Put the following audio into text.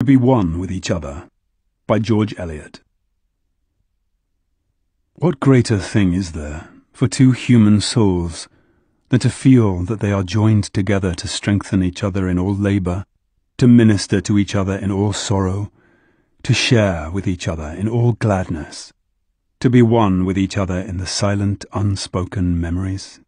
To be one with each other by George Eliot What greater thing is there for two human souls than to feel that they are joined together to strengthen each other in all labour, to minister to each other in all sorrow, to share with each other in all gladness, to be one with each other in the silent unspoken memories?